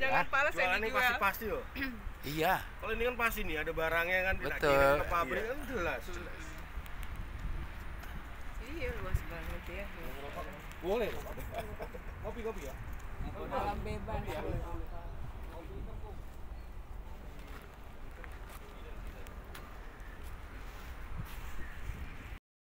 Jangan pales yang Jualan ini pasti pasti loh. Iya. Kalau ini kan pasti nih ada barangnya kan tidak kirim ke pabrik iya. kan jelas. Iya luas banget ya. Boleh. Kopi kopi ya. Dalam bebas. Ya?